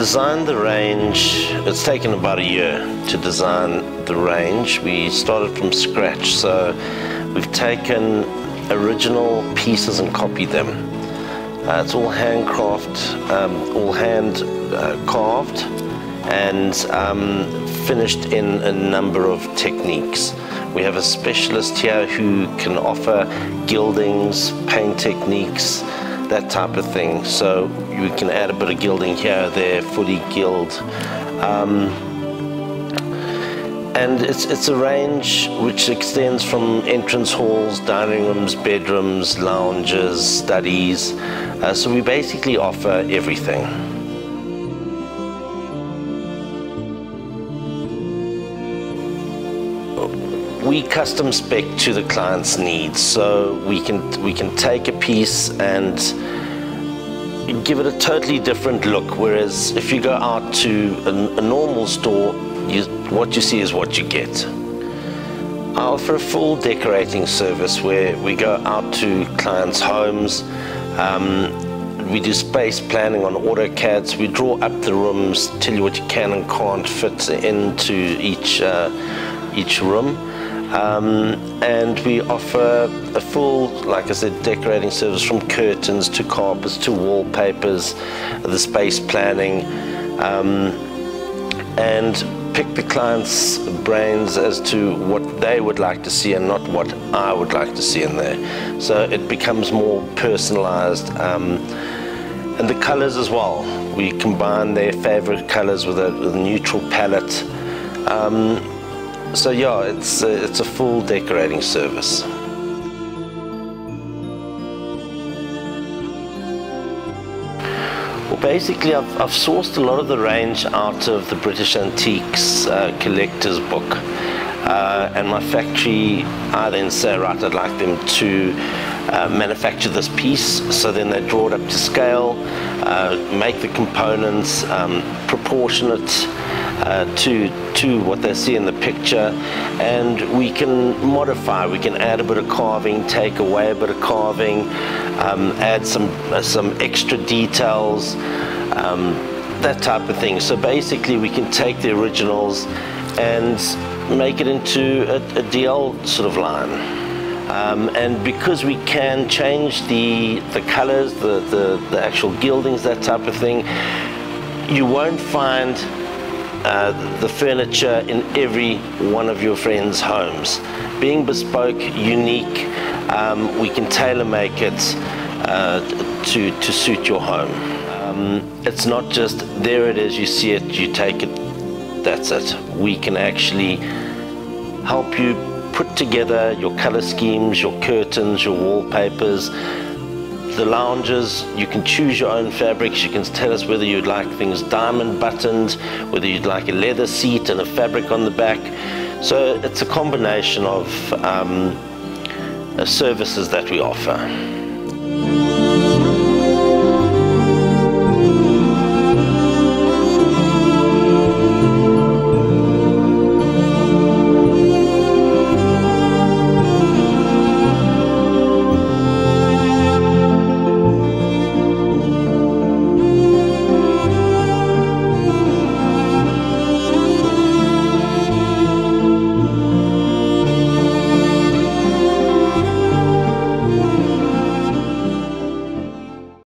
Designed the range, it's taken about a year to design the range. We started from scratch, so we've taken original pieces and copied them. Uh, it's all handcraft, um, all hand uh, carved and um, finished in a number of techniques. We have a specialist here who can offer gildings, paint techniques, that type of thing. So you can add a bit of gilding here, there, fully gild. Um, and it's, it's a range which extends from entrance halls, dining rooms, bedrooms, lounges, studies. Uh, so we basically offer everything. We custom spec to the client's needs so we can we can take a piece and give it a totally different look. Whereas if you go out to a, a normal store you, what you see is what you get. I offer a full decorating service where we go out to clients homes. Um, we do space planning on AutoCADs. We draw up the rooms tell you what you can and can't fit into each uh, each room um, and we offer a full, like I said, decorating service from curtains to carpets to wallpapers, the space planning, um, and pick the client's brains as to what they would like to see and not what I would like to see in there. So it becomes more personalized. Um, and the colors as well. We combine their favorite colors with a, with a neutral palette. So yeah, it's a, it's a full decorating service. Well, basically, I've, I've, sourced a lot of the range out of the British Antiques uh, Collector's Book. Uh, and my factory, I then say, right, I'd like them to uh, manufacture this piece. So then they draw it up to scale, uh, make the components um, proportionate, uh, to to what they see in the picture. And we can modify we can add a bit of carving take away a bit of carving um, add some uh, some extra details um, that type of thing. So basically we can take the originals and make it into a, a DL sort of line. Um, and because we can change the the colors the, the the actual gildings that type of thing you won't find uh, the furniture in every one of your friends' homes. Being bespoke, unique, um, we can tailor make it uh, to, to suit your home. Um, it's not just there it is, you see it, you take it, that's it. We can actually help you put together your color schemes, your curtains, your wallpapers, the lounges, you can choose your own fabrics. You can tell us whether you'd like things diamond buttoned, whether you'd like a leather seat and a fabric on the back. So it's a combination of um, uh, services that we offer.